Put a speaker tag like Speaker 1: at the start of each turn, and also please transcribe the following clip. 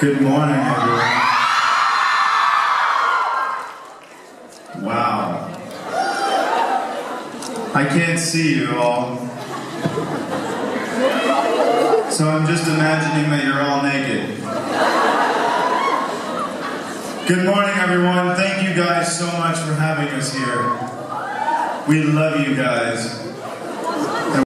Speaker 1: Good morning, everyone. Wow. I can't see you all. So I'm just imagining that you're all naked. Good morning, everyone. Thank you guys so much for having us here. We love you guys.